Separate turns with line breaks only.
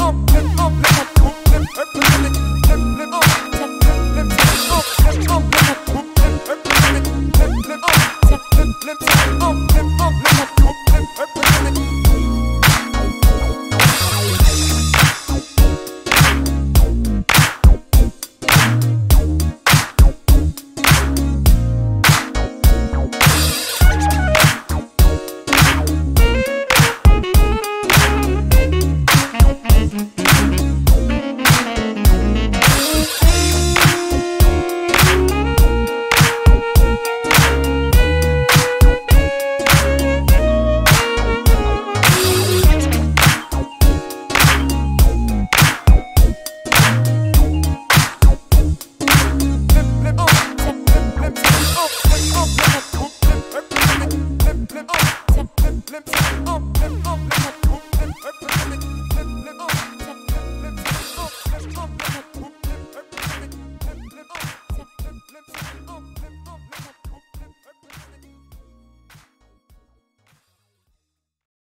up and up.